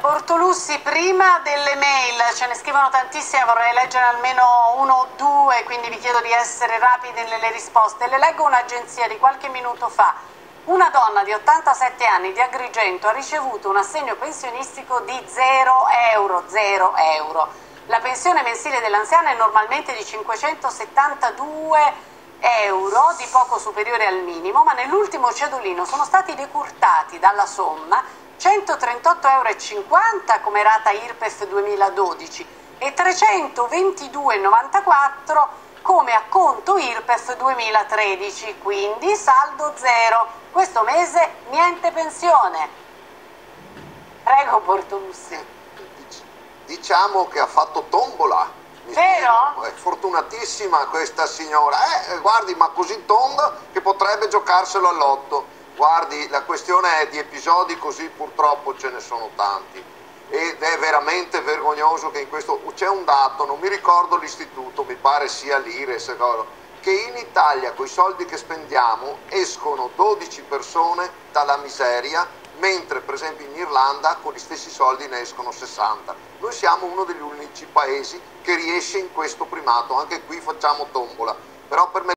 Bortolussi, prima delle mail, ce ne scrivono tantissime, vorrei leggere almeno uno o due, quindi vi chiedo di essere rapidi nelle risposte. Le leggo un'agenzia di qualche minuto fa. Una donna di 87 anni di Agrigento ha ricevuto un assegno pensionistico di 0 euro, 0 euro. La pensione mensile dell'anziana è normalmente di 572 euro, di poco superiore al minimo, ma nell'ultimo cedolino sono stati decurtati dalla somma 138,50 euro come rata IRPEF 2012 e 322,94 come acconto IRPEF 2013, quindi saldo zero. Questo mese niente pensione. Prego Bortolussi. Diciamo che ha fatto tombola. Fortunatissima questa signora. Eh, guardi, ma così tonda che potrebbe giocarselo all'otto. Guardi, la questione è di episodi così purtroppo ce ne sono tanti ed è veramente vergognoso che in questo c'è un dato, non mi ricordo l'istituto, mi pare sia l'IRES, che in Italia con i soldi che spendiamo escono 12 persone dalla miseria, mentre per esempio in Irlanda con gli stessi soldi ne escono 60. Noi siamo uno degli unici paesi che riesce in questo primato, anche qui facciamo tombola, però per me